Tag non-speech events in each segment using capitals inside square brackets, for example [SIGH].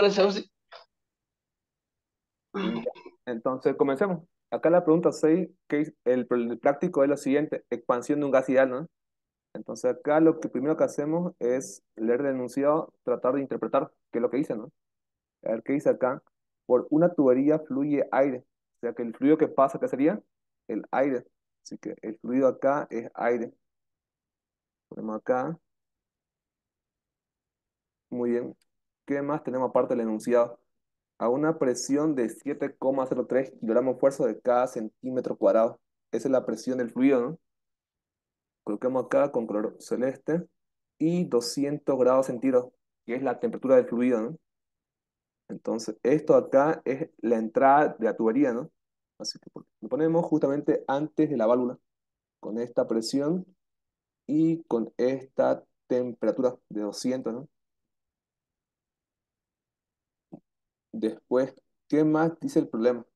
gracias. Entonces, comencemos. Acá la pregunta 6, que el, el práctico es lo siguiente, expansión de un gas ideal, ¿no? Entonces acá lo que primero que hacemos es leer el enunciado, tratar de interpretar qué es lo que dice, ¿no? A ver qué dice acá. Por una tubería fluye aire. O sea que el fluido que pasa, ¿qué sería? El aire. Así que el fluido acá es aire. Ponemos acá. Muy bien. ¿Qué más tenemos aparte del enunciado? A una presión de 7,03 kilogramos fuerza de cada centímetro cuadrado. Esa es la presión del fluido, ¿no? Coloquemos acá con color celeste y 200 grados centígrados, que es la temperatura del fluido, ¿no? Entonces, esto acá es la entrada de la tubería, ¿no? Así que lo ponemos justamente antes de la válvula, con esta presión y con esta temperatura de 200, ¿no? Después, ¿qué más dice el problema?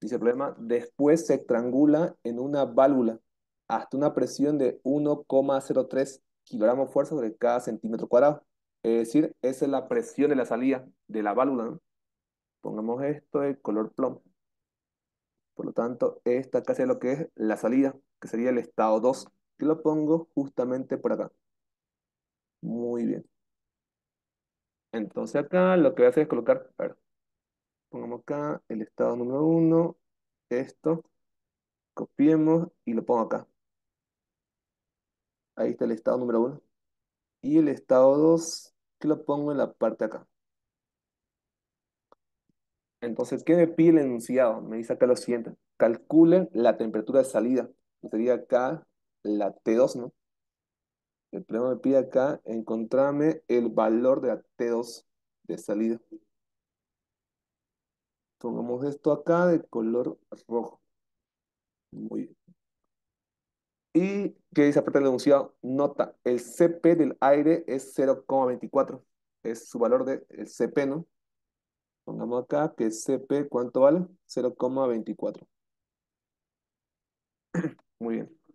Dice el problema, después se estrangula en una válvula hasta una presión de 1,03 kilogramos fuerza sobre cada centímetro cuadrado. Es decir, esa es la presión de la salida de la válvula. Pongamos esto de color plomo. Por lo tanto, esta casi es lo que es la salida, que sería el estado 2, que lo pongo justamente por acá. Muy bien. Entonces acá lo que voy a hacer es colocar, pongamos acá el estado número 1, esto, copiemos y lo pongo acá. Ahí está el estado número 1. Y el estado 2, que lo pongo en la parte de acá. Entonces, ¿qué me pide el enunciado? Me dice acá lo siguiente. Calculen la temperatura de salida. Sería acá la T2, ¿no? El problema me pide acá encontrarme el valor de la T2 de salida. Pongamos esto acá de color rojo. Muy bien. ¿Y qué dice aparte del enunciado? Nota, el CP del aire es 0,24. Es su valor de el CP, ¿no? Pongamos acá que CP, ¿cuánto vale? 0,24. [CLEARS THROAT] Muy bien.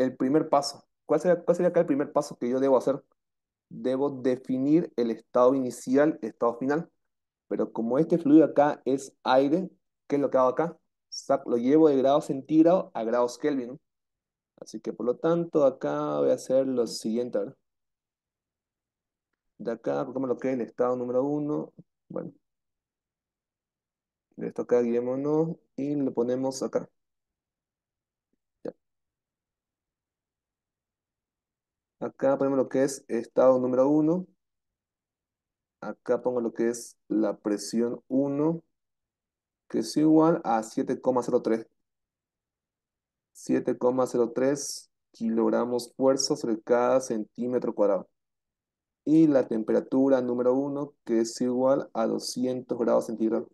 El primer paso. ¿Cuál sería, cuál sería acá el primer paso que yo debo hacer? Debo definir el estado inicial, el estado final. Pero como este fluido acá es aire, ¿qué es lo que hago acá? Lo llevo de grados centígrados a grados Kelvin. Así que por lo tanto acá voy a hacer lo siguiente. De acá, como lo que es el estado número uno. Bueno, de esto acá guiémonos y lo ponemos acá. Acá ponemos lo que es estado número uno. Acá pongo lo que es la presión 1, que es igual a 7,03. 7,03 kilogramos fuerza sobre cada centímetro cuadrado. Y la temperatura número 1, que es igual a 200 grados centígrados.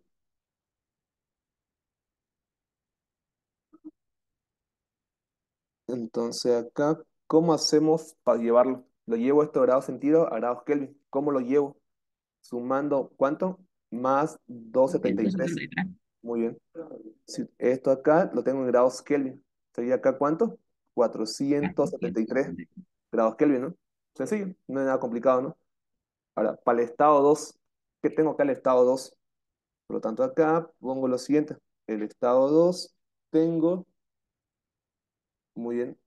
Entonces acá, ¿cómo hacemos para llevarlo? Lo llevo esto a grados centígrados a grados Kelvin. ¿Cómo lo llevo? Sumando, ¿cuánto? Más 273. 173. Muy bien. Esto acá lo tengo en grados Kelvin. ¿Sería acá cuánto? 473 grados Kelvin, ¿no? Sencillo, no es nada complicado, ¿no? Ahora, para el estado 2, ¿qué tengo acá el estado 2? Por lo tanto, acá pongo lo siguiente. El estado 2 tengo, muy bien,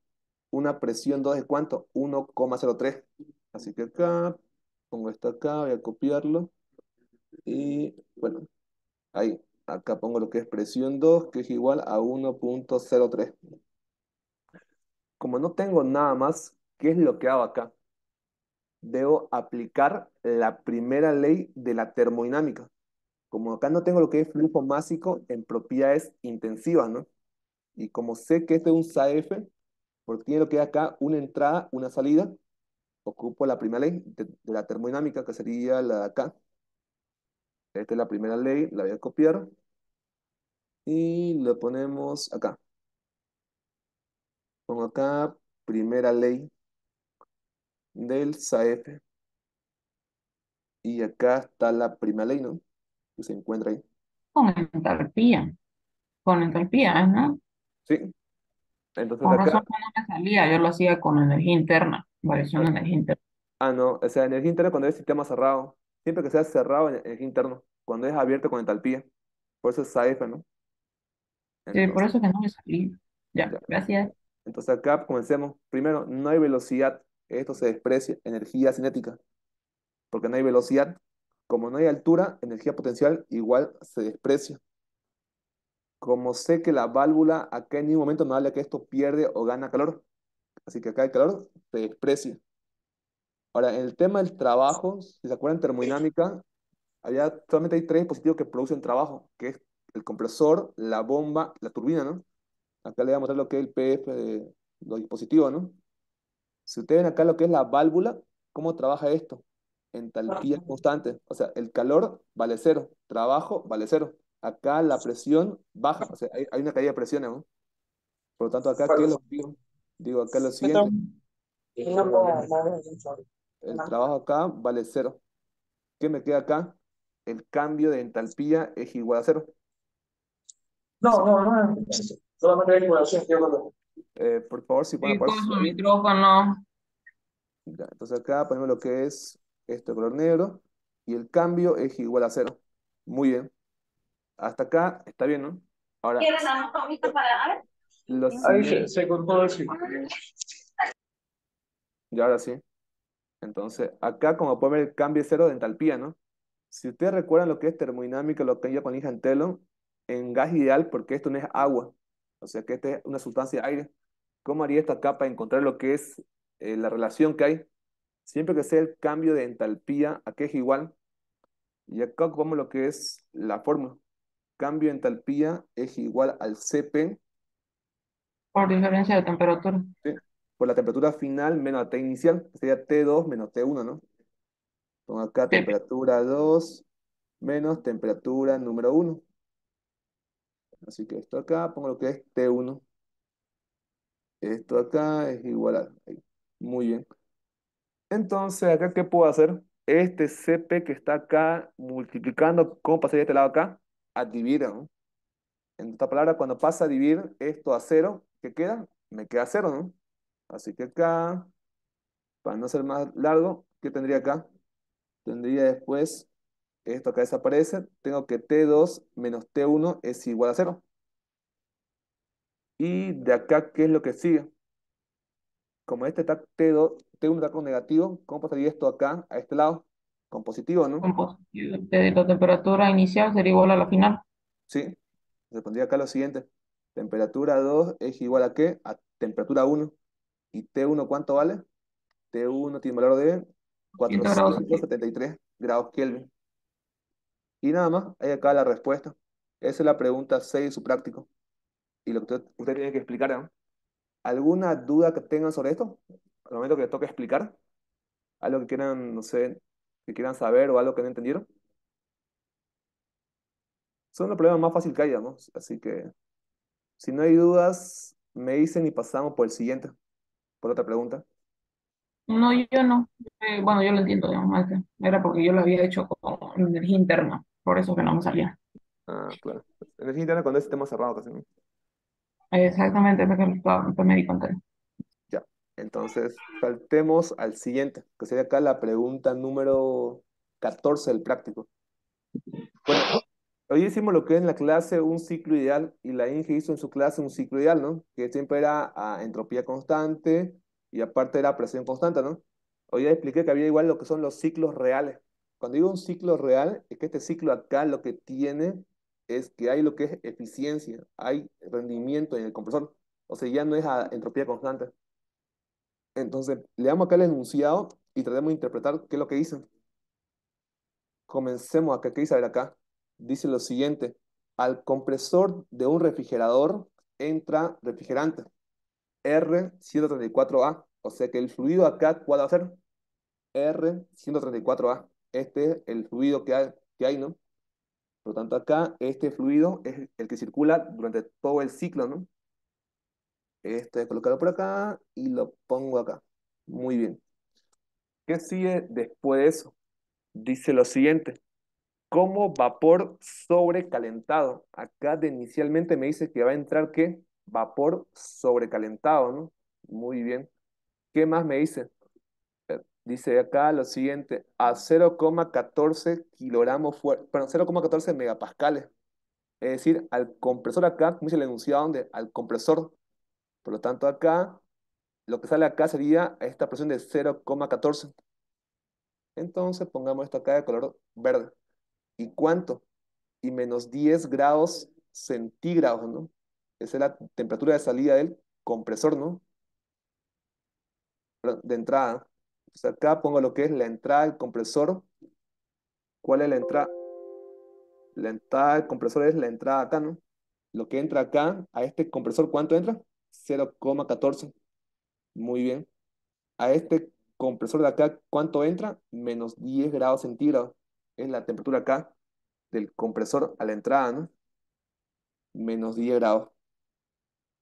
una presión 2 de cuánto? 1,03. Así que acá, pongo esto acá, voy a copiarlo. Y bueno, ahí, acá pongo lo que es presión 2, que es igual a 1.03. Como no tengo nada más, ¿qué es lo que hago acá? Debo aplicar la primera ley de la termodinámica. Como acá no tengo lo que es flujo másico en propiedades intensivas, ¿no? Y como sé que este es un SAF, porque tiene lo que es acá una entrada, una salida, ocupo la primera ley de, de la termodinámica, que sería la de acá. Esta es la primera ley, la voy a copiar. Y lo ponemos acá. Pongo acá primera ley del SAF. Y acá está la primera ley, ¿no? Que se encuentra ahí. Con entalpía. Con entalpía, ¿no? ¿Sí? Entonces Con acá, razón no me salía, yo lo hacía con energía interna, variación de energía interna. Ah, no, o sea, energía interna cuando es sistema cerrado. Siempre que sea cerrado, en- energía interna. Cuando es abierto con entalpía. Por eso es AF, ¿no? Sí, por eso que no me salí. Ya, ya. gracias. Entonces acá comencemos. Primero, no hay velocidad. Esto se desprecia. Energía cinética. Porque no hay velocidad. Como no hay altura, energía potencial igual se desprecia. Como sé que la válvula acá en ningún momento no habla que esto pierde o gana calor. Así que acá el calor se desprecia. Ahora, en el tema del trabajo, si se acuerdan, termodinámica, allá solamente hay tres dispositivos que producen trabajo, que es el compresor, la bomba, la turbina, ¿no? Acá le voy a mostrar lo que es el PF de los dispositivos, ¿no? Si ustedes ven acá lo que es la válvula, ¿cómo trabaja esto? Entalpía constante. O sea, el calor vale cero, trabajo vale cero. Acá la presión baja, o sea, hay, hay una caída de presiones, ¿no? Por lo tanto, acá, ¿qué es lo digo? Digo acá lo siguiente, el trabajo acá vale cero. ¿Qué me queda acá? El cambio de entalpía es igual a cero. No, no, no, solamente hay hablando. Eh, por favor, si pueden apagar su micrófono. Ya, entonces acá ponemos lo que es este color negro y el cambio es igual a cero. Muy bien. Hasta acá está bien, ¿no? Ahora, ¿Quieres dar un poquito para a ver? lo Ahí se, cortó el y ahora sí. Entonces, acá como pueden ver el cambio es cero de entalpía, ¿no? Si ustedes recuerdan lo que es termodinámica, lo que yo con en Telo, en gas ideal, porque esto no es agua, o sea que esta es una sustancia de aire. ¿Cómo haría esto acá para encontrar lo que es eh, la relación que hay? Siempre que sea el cambio de entalpía, a que es igual, y acá ocupamos lo que es la fórmula. Cambio de entalpía es igual al CP Por diferencia de temperatura. ¿sí? por la temperatura final menos la T inicial, que sería T2 menos T1, ¿no? Pongo acá Sí. temperatura 2 menos temperatura número 1. Así que esto acá, pongo lo que es T1. Esto acá es igual a... ahí. Muy bien. Entonces, acá, ¿qué puedo hacer? Este CP que está acá multiplicando, ¿cómo pasaría de este lado acá? A dividir, ¿no? En esta palabra, cuando pasa a dividir esto a cero, ¿qué queda? Me queda cero, ¿no? Así que acá, para no ser más largo, ¿qué tendría acá? Tendría después, esto acá desaparece, tengo que T2 menos T1 es igual a cero. Y de acá, ¿qué es lo que sigue? Como este está T2, T1 está con negativo, ¿cómo pasaría esto acá, a este lado? Con positivo, ¿no? Con positivo. La temperatura inicial sería igual a la final. Sí. Se pondría acá lo siguiente. Temperatura 2 es igual a qué? A temperatura 1. ¿Y T1 cuánto vale? T1 tiene valor de 100 grados. 473 grados Kelvin. Y nada más, hay acá la respuesta. Esa es la pregunta 6 de su práctico. Y lo que usted, usted tiene que explicar, ¿no? ¿Alguna duda que tengan sobre esto? Al momento que les toque explicar. Algo que quieran, no sé, que quieran saber o algo que no entendieron. Son los problemas más fáciles que hay, ¿no? Así que, si no hay dudas, me dicen y pasamos por el siguiente. Por otra pregunta. No, yo no. Eh, bueno, yo lo entiendo, digamos, Era porque yo lo había hecho con energía interna. Por eso que no me salía. Ah, claro. Energía interna cuando es sistema cerrado casi, ¿no? Exactamente, fue que lo- después me di cuenta. Entonces, saltemos al siguiente, que sería acá la pregunta número 14 del práctico. Bueno, hoy hicimos lo que es en la clase un ciclo ideal y la Inge hizo en su clase un ciclo ideal, ¿no? Que siempre era a entropía constante y aparte era presión constante, ¿no? Hoy ya expliqué que había igual lo que son los ciclos reales. Cuando digo un ciclo real, es que este ciclo acá lo que tiene es que hay lo que es eficiencia, hay rendimiento en el compresor. O sea, ya no es a entropía constante. Entonces, le damos acá el enunciado y tratemos de interpretar qué es lo que dicen. Comencemos acá, ¿qué dice? Ver acá. Dice lo siguiente. Al compresor de un refrigerador entra refrigerante. R134A. O sea que el fluido acá, ¿cuál va a ser? R134A. Este es el fluido que hay, que hay, ¿no? Por lo tanto, acá este fluido es el que circula durante todo el ciclo, ¿no? Este colocado por acá y lo pongo acá. Muy bien. ¿Qué sigue después de eso? Dice lo siguiente. Como vapor sobrecalentado. Acá de inicialmente me dice que va a entrar ¿qué? Vapor sobrecalentado, ¿no? Muy bien. ¿Qué más me dice? Dice acá lo siguiente, a 0,14 kilogramos fuerza, perdón, 0,14 megapascales. Es decir, al compresor acá, como dice el enunciado, ¿dónde? Al compresor. Por lo tanto, acá, lo que sale acá sería esta presión de 0,14. Entonces, pongamos esto acá de color verde. ¿Y cuánto? Y menos 10 grados centígrados, ¿no? Esa es la temperatura de salida del compresor, ¿no? De entrada. Entonces acá pongo lo que es la entrada del compresor. ¿Cuál es la entrada? La entrada del compresor es la entrada acá, ¿no? Lo que entra acá, a este compresor, ¿cuánto entra? 0,14. Muy bien. A este compresor de acá, ¿cuánto entra? Menos 10 grados centígrados. Es la temperatura acá del compresor a la entrada, ¿no? Menos 10 grados.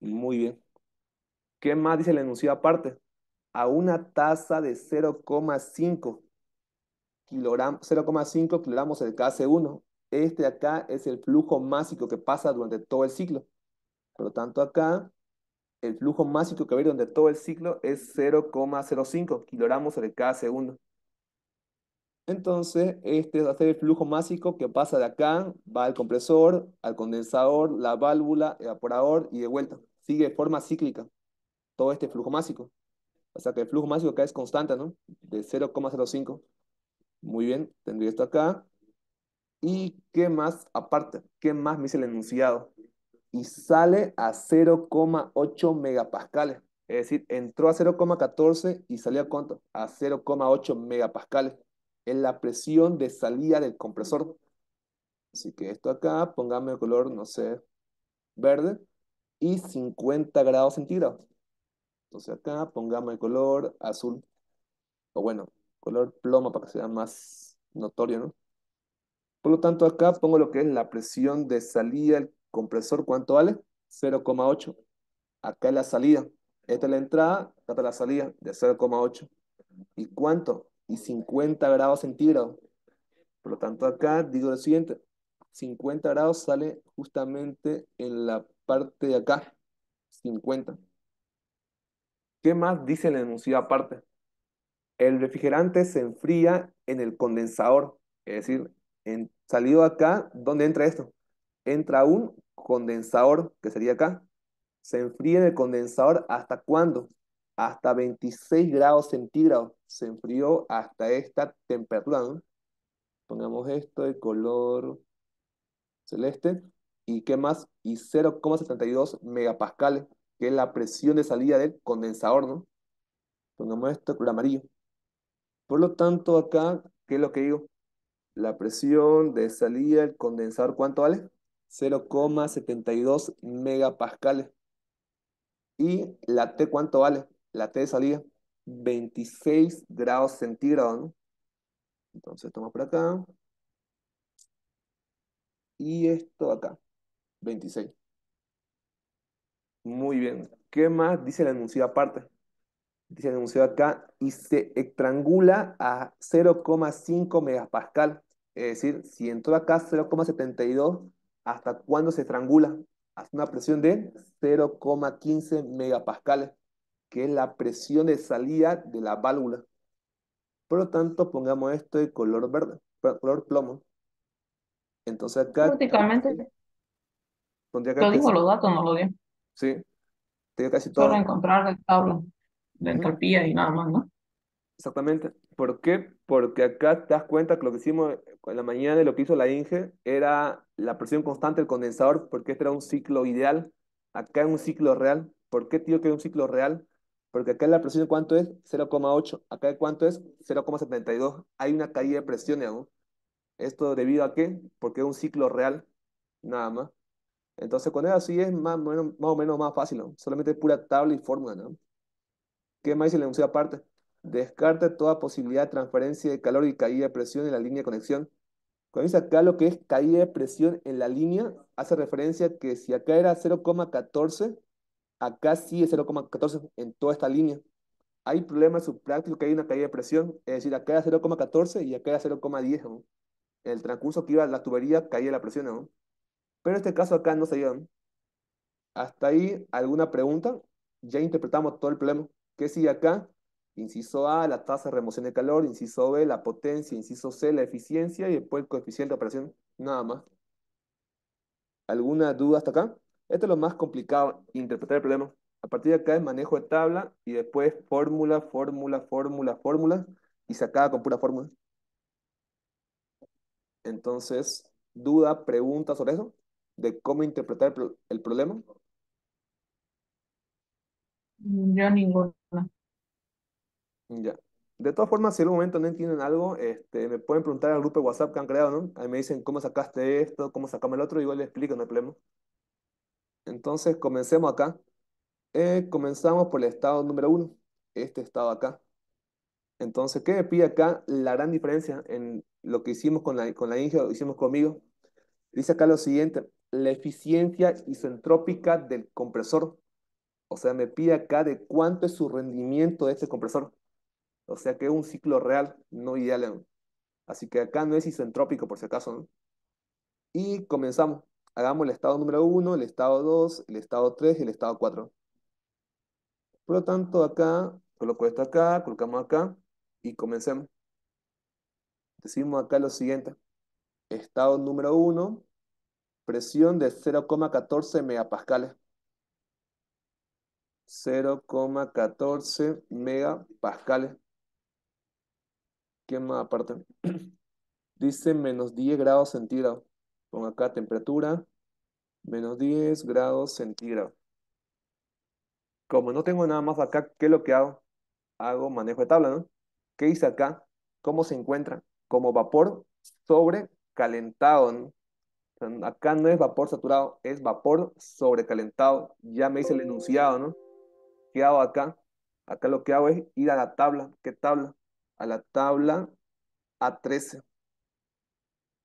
Muy bien. ¿Qué más dice el enunciado aparte? A una tasa de 0,5 kilogramos, 0,5 kilogramos de KC1. Este de acá es el flujo másico que pasa durante todo el ciclo. Por lo tanto, acá el flujo másico que va a durante todo el ciclo es 0,05 kilogramos sobre cada segundo. Entonces, este va a ser el flujo másico que pasa de acá, va al compresor, al condensador, la válvula, evaporador y de vuelta. Sigue de forma cíclica todo este flujo másico. O sea que el flujo másico acá es constante, ¿no? De 0,05. Muy bien, tendría esto acá. ¿Y qué más aparte? ¿Qué más me dice el enunciado? Y sale a 0,8 megapascales. Es decir, entró a 0,14 y salió a cuánto? A 0,8 megapascales. Es la presión de salida del compresor. Así que esto acá, póngame el color, no sé, verde. Y 50 grados centígrados. Entonces acá pongamos el color azul. O bueno, color plomo para que sea más notorio, ¿no? Por lo tanto, acá pongo lo que es la presión de salida del compresor. ¿Cuánto vale? 0,8. Acá es la salida. Esta es la entrada, acá está la salida de 0,8. ¿Y cuánto? Y 50 grados centígrados. Por lo tanto, acá digo lo siguiente. 50 grados sale justamente en la parte de acá. 50. ¿Qué más dice el enunciado aparte? El refrigerante se enfría en el condensador. Es decir, en, salido acá, ¿dónde entra esto? Entra un condensador, que sería acá. Se enfría en el condensador hasta cuándo? Hasta 26 grados centígrados. Se enfrió hasta esta temperatura. Pongamos esto de color celeste. ¿Y qué más? Y 0,72 megapascales, que es la presión de salida del condensador, ¿no? Pongamos esto de amarillo. Por lo tanto, acá, ¿qué es lo que digo? La presión de salida del condensador, ¿cuánto vale? 0,72 megapascales. ¿Y la T cuánto vale? La T de salida, 26 grados centígrados. Entonces, toma por acá. Y esto acá, 26. Muy bien. ¿Qué más dice el enunciado aparte? Dice el enunciado acá, y se estrangula a 0,5 megapascal. Es decir, si entró acá 0,72, ¿hasta cuándo se estrangula? Hasta una presión de 0,15 megapascales, que es la presión de salida de la válvula. Por lo tanto, pongamos esto de color verde, color plomo. Entonces acá... Prácticamente. Acá Lo dijo los datos, no lo dio. Sí, tengo casi Solo todo. encontrar el tabla de Ujú. entropía y nada más, ¿no? Exactamente. ¿Por qué? Porque acá te das cuenta que lo que hicimos en la mañana de lo que hizo la INGE era la presión constante del condensador, porque este era un ciclo ideal. Acá es un ciclo real. ¿Por qué digo que es un ciclo real? Porque acá la presión ¿cuánto es? 0,8. Acá ¿cuánto es? 0,72. Hay una caída de presión, digamos. ¿Esto debido a qué? Porque es un ciclo real, nada más. Entonces, con eso así es más, o menos- más fácil, ¿no? Solamente pura tabla y fórmula, ¿no? ¿Qué más dice el enunciado aparte? Descarte toda posibilidad de transferencia de calor y caída de presión en la línea de conexión. Cuando dice acá lo que es caída de presión en la línea, hace referencia que si acá era 0,14, acá sí es 0,14 en toda esta línea. Hay problemas subprácticos que hay una caída de presión, es decir, acá era 0,14 y acá era 0,10, ¿no? El transcurso que iba la tubería caía la presión, ¿no? Pero en este caso acá no se ¿no? Hasta ahí, ¿alguna pregunta? Ya interpretamos todo el problema. ¿Qué sigue acá? Inciso A, la tasa de remoción de calor. Inciso B, la potencia. Inciso C, la eficiencia. Y después el coeficiente de operación. Nada más. ¿Alguna duda hasta acá? Esto es lo más complicado, interpretar el problema. A partir de acá es manejo de tabla y después fórmula, fórmula, fórmula, fórmula y sacada con pura fórmula. Entonces, ¿duda, pregunta sobre eso? ¿De cómo interpretar el problema? Yo ninguna. Ya. De todas formas, si en algún momento no entienden algo, este, me pueden preguntar al grupo de WhatsApp que han creado, ¿no? Ahí me dicen cómo sacaste esto, cómo sacamos el otro, y igual les explico, no hay problema. Entonces, comencemos acá. Eh, comenzamos por el estado número uno, este estado acá. Entonces, ¿qué me pide acá? La gran diferencia en lo que hicimos con la, con la Inge, lo hicimos conmigo. Dice acá lo siguiente, la eficiencia isentrópica del compresor. O sea, me pide acá de cuánto es su rendimiento de este compresor. O sea que es un ciclo real, no ideal. Así que acá no es isentrópico por si acaso. ¿no? Y comenzamos. Hagamos el estado número 1, el estado 2, el estado 3 y el estado 4. Por lo tanto, acá, coloco esto acá, colocamos acá y comencemos. Decimos acá lo siguiente. Estado número 1, presión de 0,14 megapascales. 0,14 megapascales. ¿Qué más aparte? [CLEARS THROAT] Dice menos 10 grados centígrados. Pongo acá temperatura, menos 10 grados centígrados. Como no tengo nada más acá, ¿qué es lo que hago? Hago manejo de tabla, ¿no? ¿Qué hice acá? ¿Cómo se encuentra? Como vapor sobrecalentado, ¿no? Acá no es vapor saturado, es vapor sobrecalentado. Ya me hice el enunciado, ¿no? ¿Qué hago acá? Acá lo que hago es ir a la tabla. ¿Qué tabla? A la tabla A13.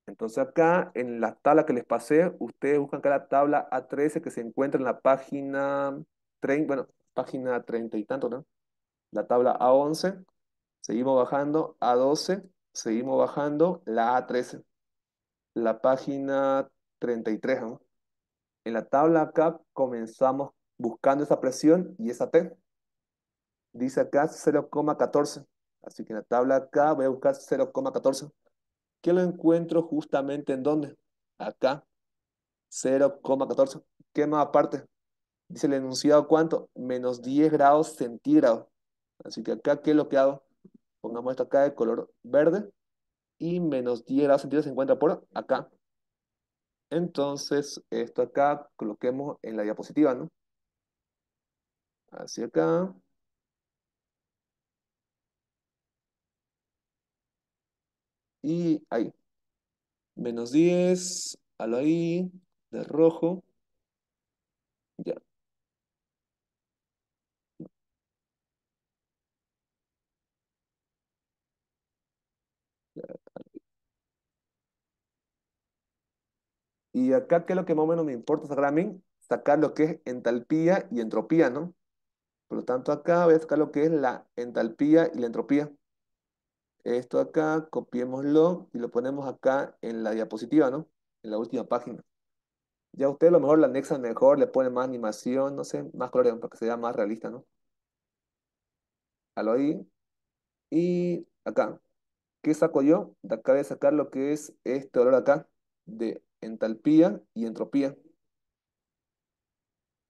Entonces acá, en la tabla que les pasé, ustedes buscan acá la tabla A13 que se encuentra en la página 30, bueno, página 30 y tanto, ¿no? La tabla A11, seguimos bajando, A12, seguimos bajando, la A13, la página 33, ¿no? En la tabla acá comenzamos buscando esa presión y esa T. Dice acá 0,14. Así que en la tabla acá voy a buscar 0,14. ¿Qué lo encuentro justamente en dónde? Acá, 0,14. ¿Qué más aparte? Dice el enunciado cuánto? Menos 10 grados centígrados. Así que acá, ¿qué es lo que hago? Pongamos esto acá de color verde. Y menos 10 grados centígrados se encuentra por acá. Entonces, esto acá coloquemos en la diapositiva, ¿no? Hacia acá. Y ahí. Menos 10. Halo ahí. De rojo. Ya. Y acá, ¿qué es lo que más o menos me importa sacar a mí? Sacar lo que es entalpía y entropía, ¿no? Por lo tanto, acá voy a lo que es la entalpía y la entropía. Esto acá, copiémoslo y lo ponemos acá en la diapositiva, ¿no? En la última página. Ya ustedes a lo mejor la anexan mejor, le ponen más animación, no sé, más colores para que sea más realista, ¿no? Halo ahí. Y acá. ¿Qué saco yo? De acá voy a sacar lo que es este valor acá de entalpía y entropía.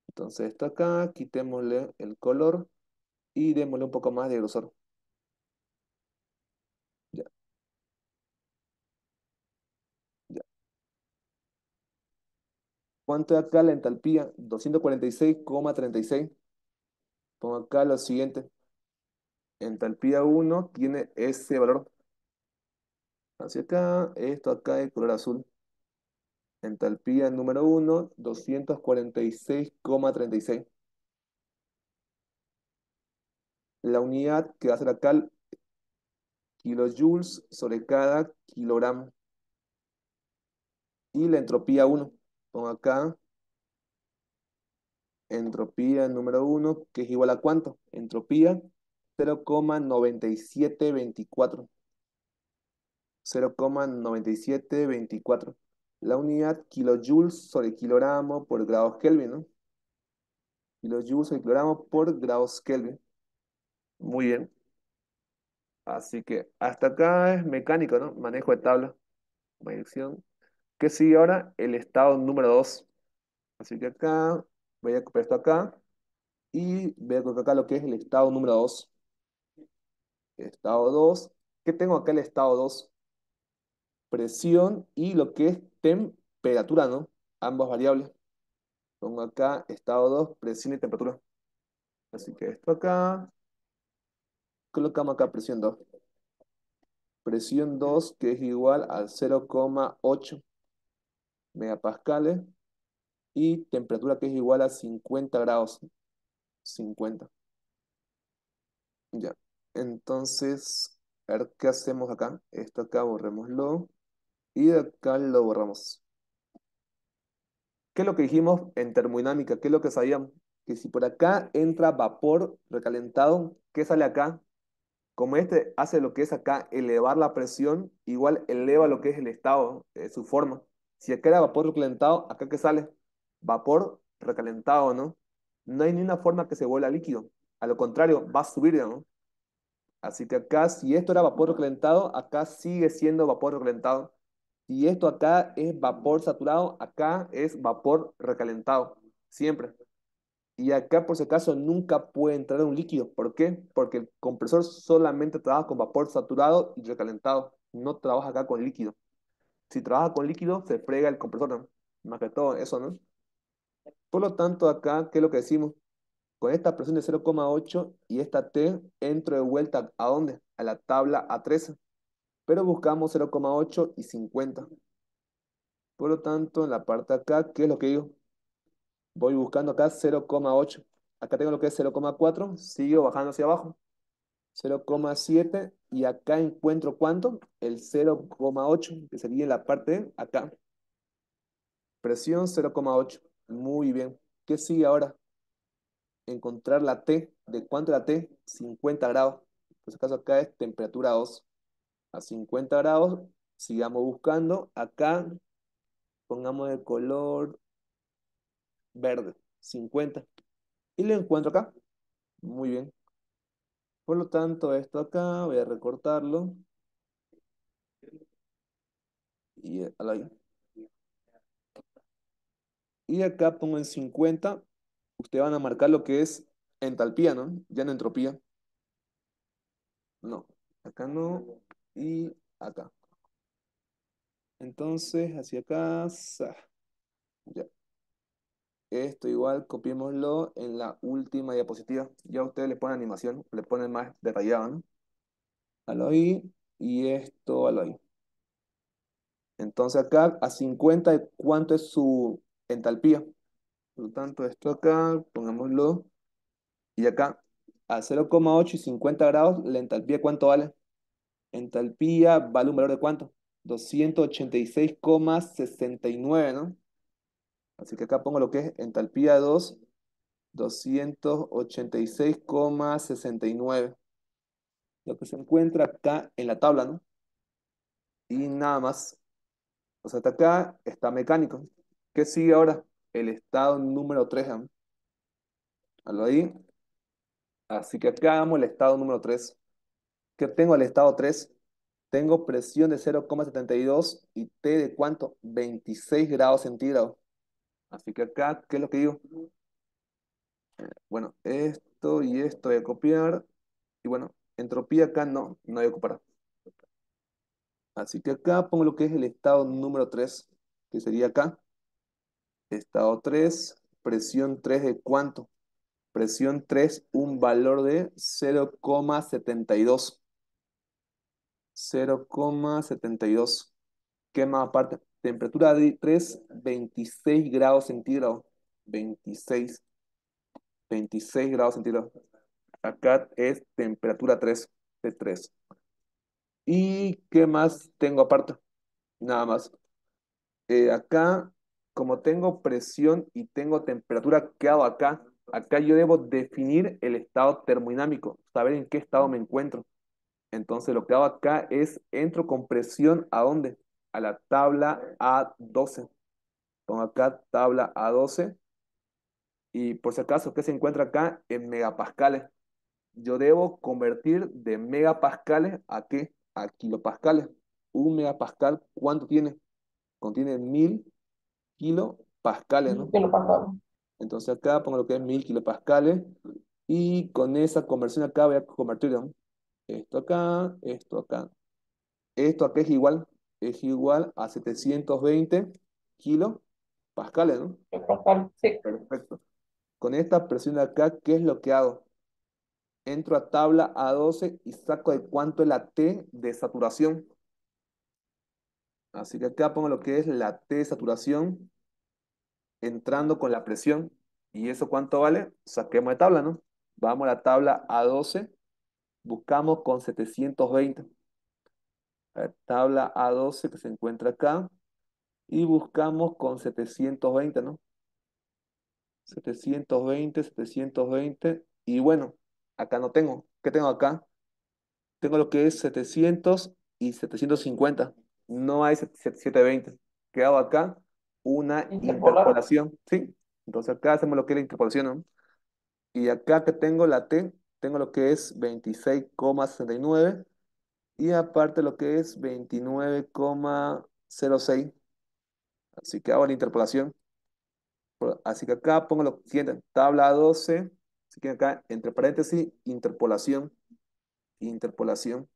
Entonces esto acá, quitémosle el color y démosle un poco más de grosor. Ya. Ya. ¿Cuánto es acá la entalpía? 246,36. Pongo acá lo siguiente. Entalpía 1 tiene ese valor. Hacia acá, esto acá es color azul. Entalpía número 1, 246,36. La unidad que va a ser acá, kilojoules sobre cada kilogramo. Y la entropía 1. Pongo acá entropía número 1, que es igual a cuánto? Entropía 0,9724. 0,9724. La unidad kilojoules sobre kilogramo por grados Kelvin, ¿no? Kilojoules sobre kilogramo por grados Kelvin. Muy bien. Así que hasta acá es mecánico, ¿no? Manejo de tabla, dirección. ¿Qué sigue ahora? El estado número 2. Así que acá voy a copiar esto acá y voy a colocar acá lo que es el estado número 2. Estado 2. ¿Qué tengo acá el estado 2? Presión y lo que es temperatura, ¿no? Ambas variables. Pongo acá estado 2, presión y temperatura. Así que esto acá. Colocamos acá presión 2. Presión 2 que es igual al 0,8 megapascales y temperatura que es igual a 50 grados. 50. Ya. Entonces, a ver qué hacemos acá. Esto acá borrémoslo. Y acá lo borramos. ¿Qué es lo que dijimos en termodinámica? ¿Qué es lo que sabíamos? Que si por acá entra vapor recalentado, ¿qué sale acá? Como este hace lo que es acá elevar la presión, igual eleva lo que es el estado, eh, su forma. Si acá era vapor recalentado, ¿acá qué sale? Vapor recalentado, ¿no? No hay ni una forma que se vuelva líquido. A lo contrario, va a subir, ¿no? Así que acá, si esto era vapor recalentado, acá sigue siendo vapor recalentado. Si esto acá es vapor saturado, acá es vapor recalentado. Siempre. Y acá, por si acaso, nunca puede entrar un líquido. ¿Por qué? Porque el compresor solamente trabaja con vapor saturado y recalentado. No trabaja acá con líquido. Si trabaja con líquido, se frega el compresor. Más que todo eso, ¿no? Por lo tanto, acá, ¿qué es lo que decimos? Con esta presión de 0,8 y esta T, entro de vuelta, ¿a dónde? A la tabla A13. Pero buscamos 0,8 y 50. Por lo tanto, en la parte de acá, ¿qué es lo que digo? Voy buscando acá 0,8. Acá tengo lo que es 0,4, sigo bajando hacia abajo. 0,7 y acá encuentro ¿cuánto? El 0,8, que sería la parte de acá. Presión 0,8. Muy bien. ¿Qué sigue ahora? Encontrar la T. ¿De cuánto la T? 50 grados. Por si acaso acá es temperatura 2. A 50 grados, sigamos buscando. Acá pongamos el color verde, 50. Y lo encuentro acá. Muy bien. Por lo tanto, esto acá, voy a recortarlo. Y ahí. Y acá pongo en 50. Ustedes van a marcar lo que es entalpía, ¿no? Ya no entropía. No, acá no. Y acá. Entonces, hacia acá. Ya. Esto igual, copiémoslo en la última diapositiva. Ya ustedes le ponen animación, le ponen más detallado, ¿no? Al ahí y esto al ahí. Entonces acá a 50, ¿cuánto es su entalpía? Por lo tanto, esto acá, pongámoslo. Y acá, a 0,8 y 50 grados, la entalpía, ¿cuánto vale? Entalpía vale un valor de cuánto? 286,69, ¿no? Así que acá pongo lo que es entalpía 2, 286,69. Lo que se encuentra acá en la tabla, ¿no? Y nada más. O sea, hasta acá está mecánico. ¿Qué sigue ahora? El estado número 3. ¿no? ahí. Así que acá hagamos el estado número 3. ¿Qué tengo el estado 3? Tengo presión de 0,72 y T de cuánto? 26 grados centígrados. Así que acá, ¿qué es lo que digo? Bueno, esto y esto voy a copiar. Y bueno, entropía acá no, no voy a ocupar. Así que acá pongo lo que es el estado número 3, que sería acá. Estado 3, presión 3 de cuánto? Presión 3, un valor de 0,72. 0,72. ¿Qué más aparte? Temperatura de 3, 26 grados centígrados. 26. 26 grados centígrados. Acá es temperatura 3 de 3. ¿Y qué más tengo aparte? Nada más. Eh, acá, como tengo presión y tengo temperatura, ¿qué hago acá? Acá yo debo definir el estado termodinámico, saber en qué estado me encuentro. Entonces lo que hago acá es, entro con presión, ¿a dónde? A la tabla A12. Pongo acá tabla A12. Y por si acaso, ¿qué se encuentra acá? En megapascales. yo debo convertir de megapascales a qué? A kilopascales. Un megapascal, ¿cuánto tiene? Contiene mil kilopascales, ¿no? Kilopascales. Entonces acá pongo lo que es mil kilopascales y con esa conversión acá voy a convertir ¿no? esto acá, esto acá. Esto acá es igual, es igual a 720 kilopascales, ¿no? Kilopascal, sí. Perfecto. Con esta presión de acá, ¿qué es lo que hago? Entro a tabla A12 y saco de cuánto es la T de saturación. Así que acá pongo lo que es la T de saturación entrando con la presión. ¿Y eso cuánto vale? Saquemos de tabla, ¿no? Vamos a la tabla A12, buscamos con 720. Tabla A12 que se encuentra acá y buscamos con 720, ¿no? 720, 720 y bueno, acá no tengo. ¿Qué tengo acá? Tengo lo que es 700 y 750. No hay 720. ¿Qué hago acá? Una interpolación. ¿Sí? Entonces acá hacemos lo que es la interpolación, ¿no? Y acá que tengo la T, tengo lo que es 26,69 y aparte lo que es 29,06. Así que hago la interpolación. Así que acá pongo lo siguiente, tabla 12, así que acá entre paréntesis, interpolación, interpolación.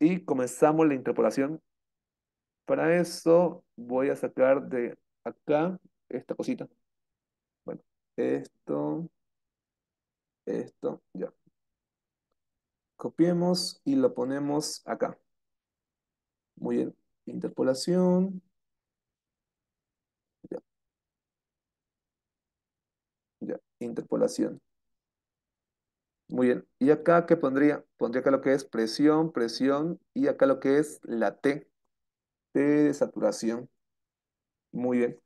Y comenzamos la interpolación. Para eso voy a sacar de acá esta cosita. Bueno, esto, esto, ya. Copiemos y lo ponemos acá. Muy bien, interpolación. Ya. Ya, interpolación. Muy bien. ¿Y acá qué pondría? Pondría acá lo que es presión, presión y acá lo que es la T. T de saturación. Muy bien.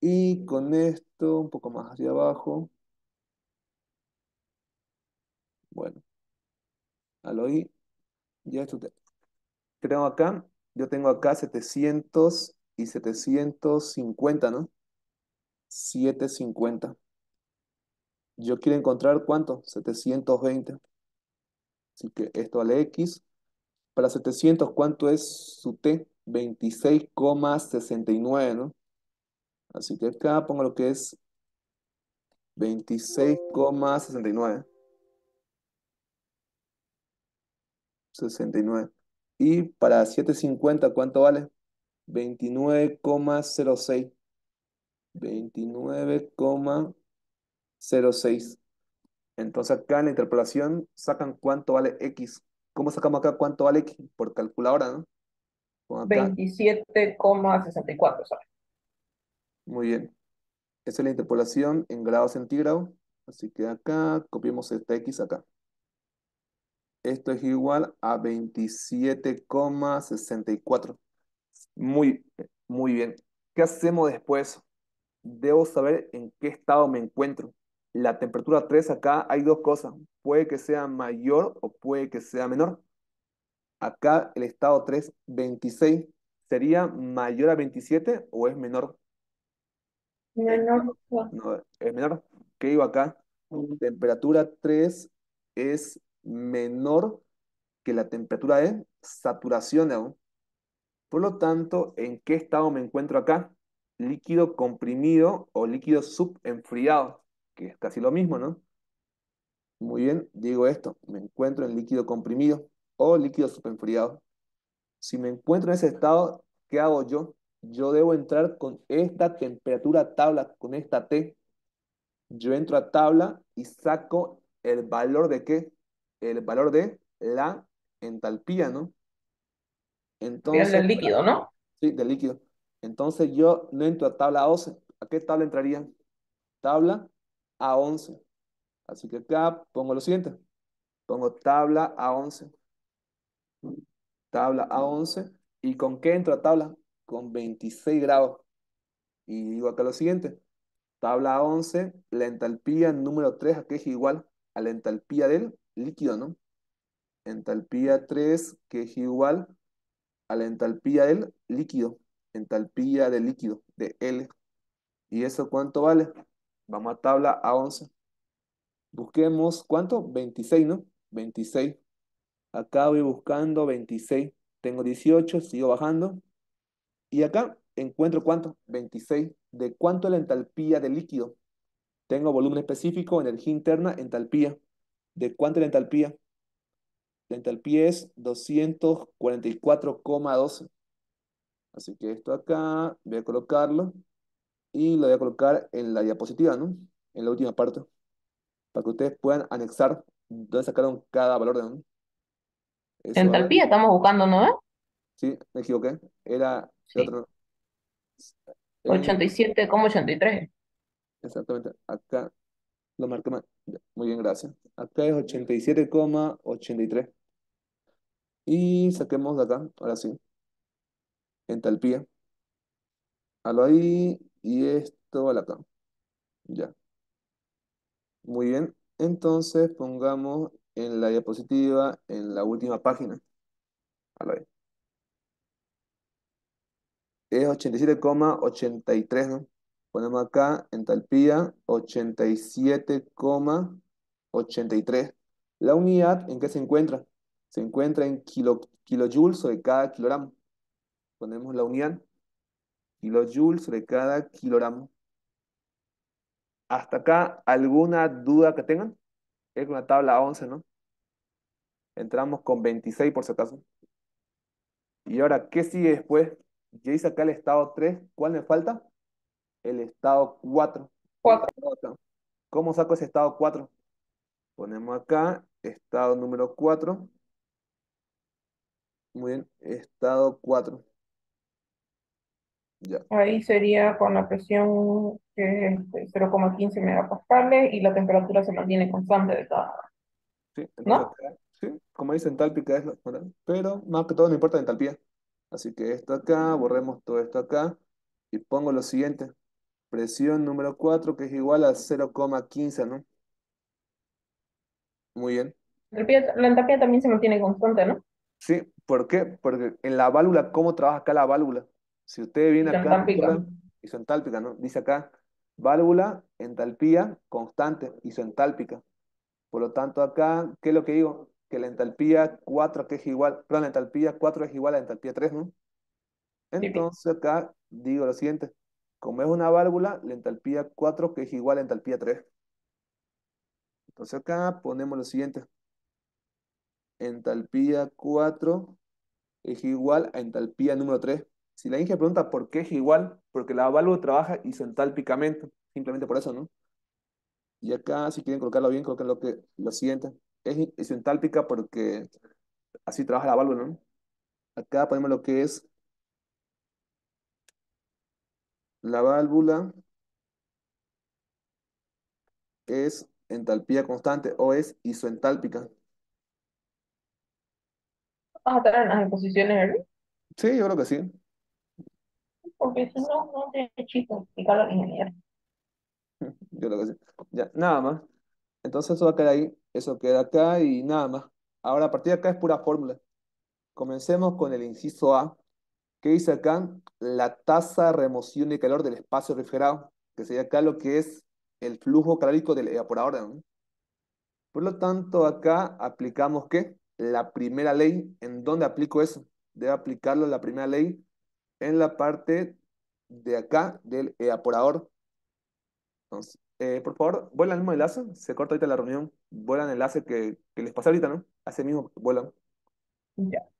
Y con esto, un poco más hacia abajo. Bueno. Al oí. Ya te... ¿Qué tengo acá? Yo tengo acá 700 y 750, ¿no? 750. Yo quiero encontrar cuánto? 720. Así que esto vale X. Para 700, ¿cuánto es su T? 26,69, ¿no? Así que acá pongo lo que es 26,69. 69. Y para 750, ¿cuánto vale? 29,06. 29,06. Entonces acá en la interpolación sacan cuánto vale X. ¿Cómo sacamos acá cuánto vale X? Por calculadora, ¿no? 27,64, Muy bien. Esa es la interpolación en grados centígrados. Así que acá copiamos esta X acá. Esto es igual a 27,64. Muy, muy bien. ¿Qué hacemos después? Debo saber en qué estado me encuentro. La temperatura 3 acá hay dos cosas. Puede que sea mayor o puede que sea menor. Acá el estado 3, 26, ¿sería mayor a 27 o es menor? Menor. No, es menor. ¿Qué digo acá? Temperatura 3 es menor que la temperatura de saturación aún. Por lo tanto, ¿en qué estado me encuentro acá? Líquido comprimido o líquido subenfriado, que es casi lo mismo, ¿no? Muy bien, digo esto, me encuentro en líquido comprimido o líquido subenfriado. Si me encuentro en ese estado, ¿qué hago yo? Yo debo entrar con esta temperatura tabla, con esta T. Yo entro a tabla y saco el valor de qué? El valor de la entalpía, ¿no? Entonces, del líquido, ¿no? Sí, del líquido. Entonces yo no entro a tabla 11. ¿A qué tabla entraría? Tabla A11. Así que acá pongo lo siguiente. Pongo tabla A11. Tabla A11. ¿Y con qué entro a tabla? Con 26 grados. Y digo acá lo siguiente. Tabla A11, la entalpía número 3, aquí es igual a la entalpía del líquido, ¿no? Entalpía 3, que es igual a la entalpía del líquido. Entalpía del líquido, de L. ¿Y eso cuánto vale? Vamos a tabla A11. Busquemos, ¿cuánto? 26, ¿no? 26. Acá voy buscando 26. Tengo 18, sigo bajando. Y acá encuentro cuánto? 26. ¿De cuánto es la entalpía del líquido? Tengo volumen específico, energía interna, entalpía. ¿De cuánto es la entalpía? La entalpía es 244,12. Así que esto acá voy a colocarlo y lo voy a colocar en la diapositiva, ¿no? En la última parte, para que ustedes puedan anexar dónde sacaron cada valor de ¿no? Entalpía estamos buscando, ¿no? Sí, me equivoqué. Era Sí. el otro. Eh, 87,83. Exactamente. Acá lo mal. Ya, Muy bien, gracias. Acá es 87,83. Y saquemos de acá, ahora sí. Entalpía. Halo ahí y esto al acá. Ya. Muy bien. Entonces pongamos en la diapositiva, en la última página. Halo ahí. Es 87,83, ¿no? Ponemos acá entalpía 87,83. La unidad, ¿en qué se encuentra? Se encuentra en kilo, kilojoules sobre cada kilogramo. Ponemos la unidad, kilojoules sobre cada kilogramo. ¿Hasta acá alguna duda que tengan? Es la tabla 11, ¿no? Entramos con 26 por si acaso. Y ahora, ¿qué sigue después? Ya hice acá el estado 3. ¿Cuál me falta? El estado 4. Cuatro. ¿Cómo saco ese estado 4? Ponemos acá, estado número 4. Muy bien, estado 4. Ya, Ahí sería con la presión que es este, 0,15 megapascales y la temperatura se mantiene constante de cada. sí, ¿No? acá, sí, como dice entálpica es la, pero más que todo no importa la entalpía. Así que esto acá, borremos todo esto acá y pongo lo siguiente. Presión número 4 que es igual a 0,15, ¿no? Muy bien. La entalpía, también se mantiene constante, ¿no? Sí, ¿por qué? Porque en la válvula, ¿cómo trabaja acá la válvula? Si ustedes vienen acá, isentálpica, ¿no? Dice acá, válvula, entalpía, constante, isentálpica. Por lo tanto, acá, ¿qué es lo que digo? Que la entalpía 4 que es igual, perdón, la entalpía 4 es igual a la entalpía 3, ¿no? Entonces acá digo lo siguiente, como es una válvula, la entalpía 4 que es igual a entalpía 3. Entonces acá ponemos lo siguiente, entalpía 4 es igual a entalpía número 3. Si la Inge pregunta por qué es igual, porque la válvula trabaja isentálpicamente, simplemente por eso, ¿no? Y acá, si quieren colocarlo bien, coloquen lo, que, lo siguiente. Es isentálpica porque así trabaja la válvula, ¿no? Acá ponemos lo que es la válvula es entalpía constante o es isoentálpica. Vas a estar en las exposiciones, ¿verdad? Sí, yo creo que sí. Porque si no, no tiene chiste explicarlo al ingeniero. [LAUGHS] Yo creo que sí. Ya, nada más. Entonces eso va a quedar ahí, eso queda acá y nada más. Ahora a partir de acá es pura fórmula. Comencemos con el inciso A. ¿Qué dice acá? La tasa de remoción de calor del espacio refrigerado, que sería acá lo que es el flujo calórico del evaporador. Por lo tanto, acá aplicamos ¿qué? La primera ley. ¿En dónde aplico eso? Debo aplicarlo la primera ley en la parte de acá del evaporador. Entonces, eh, por favor, vuelan el mismo enlace. Se corta ahorita la reunión. Vuelan el enlace que, que les pasé ahorita, ¿no? Hace mismo vuelan. Ya.